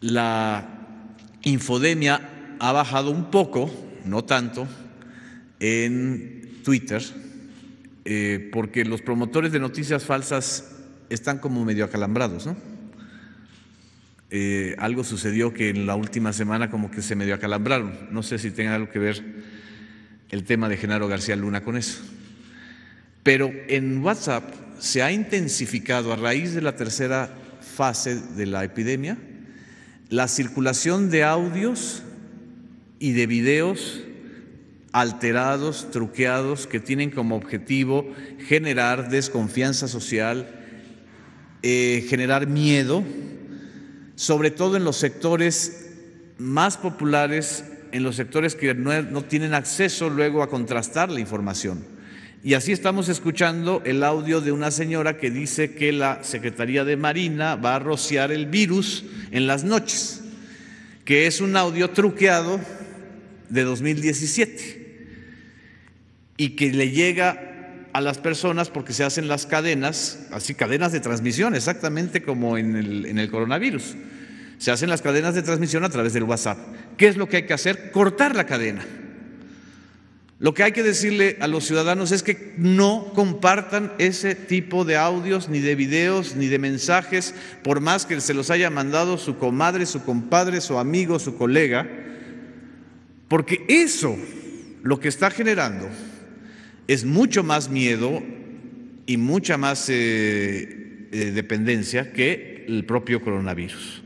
la infodemia ha bajado un poco, no tanto, en Twitter, eh, porque los promotores de noticias falsas están como medio acalambrados, ¿no? Eh, algo sucedió que en la última semana como que se medio acalambraron. No sé si tenga algo que ver el tema de Genaro García Luna con eso. Pero en WhatsApp se ha intensificado a raíz de la tercera fase de la epidemia la circulación de audios y de videos alterados, truqueados, que tienen como objetivo generar desconfianza social, eh, generar miedo, sobre todo en los sectores más populares, en los sectores que no, tienen acceso luego a contrastar la información. Y así estamos escuchando el audio de una señora que dice que la Secretaría de Marina va a rociar el virus en las noches, que es un audio truqueado de 2017 y que le llega a las personas porque se hacen las cadenas, así cadenas de transmisión, exactamente como en el, en el coronavirus. Se hacen las cadenas de transmisión a través del WhatsApp. ¿Qué es lo que hay que hacer? Cortar la cadena. Lo que hay que decirle a los ciudadanos es que no compartan ese tipo de audios, ni de videos, ni de mensajes, por más que se los haya mandado su comadre, su compadre, su amigo, su colega, porque eso lo que está generando es mucho más miedo y mucha más eh, eh, dependencia que el propio coronavirus.